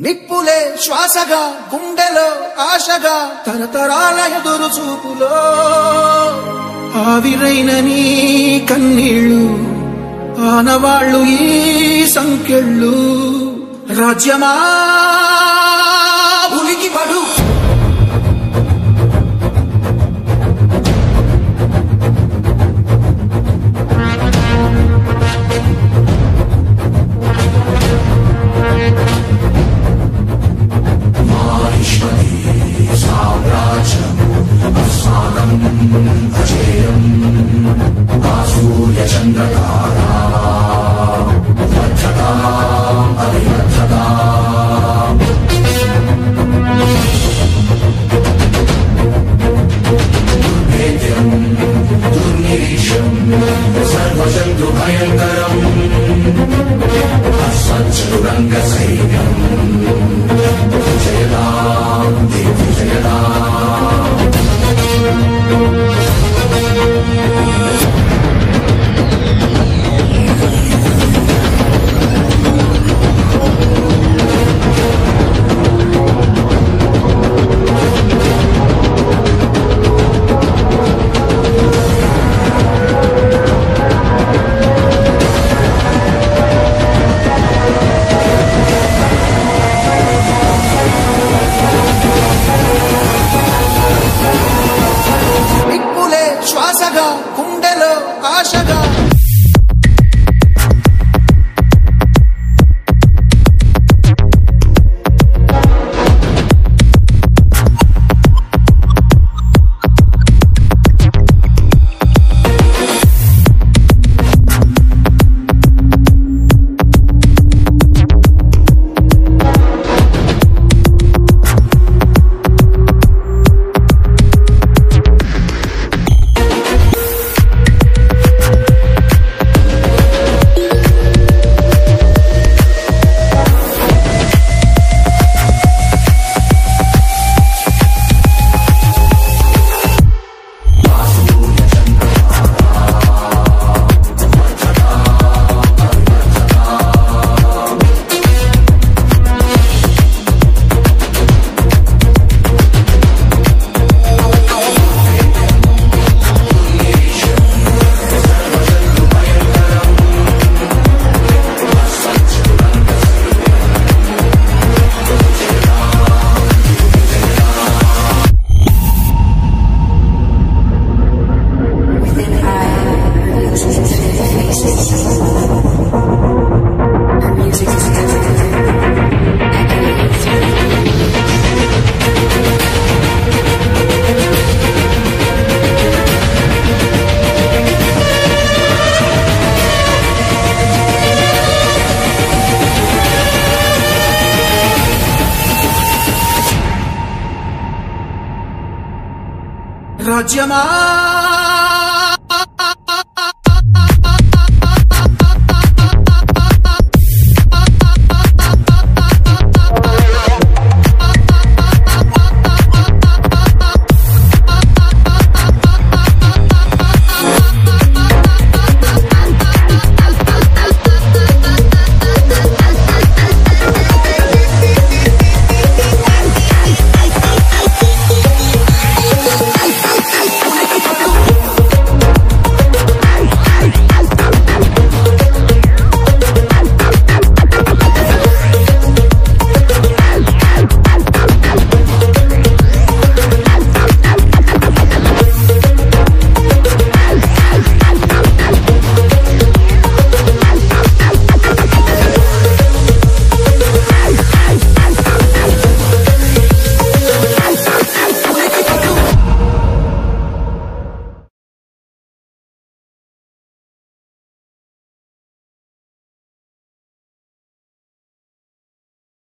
నిప్పులే శ్వాసగా గుండెలో ఆశగా తరతరాల ఎదురు చూపులో. ఆవిరైన నీ కన్నీళ్ళు ఆనవాళ్ళు ఈ సంఖ్యళ్ళు. రాజ్యమా न्द्रच्छता अधिरक्षता दुर्गे च दुर्निरेशम् सर्वशब्दुभयङ्करम् सच्छुरङ्गसैन्यम् 姐们。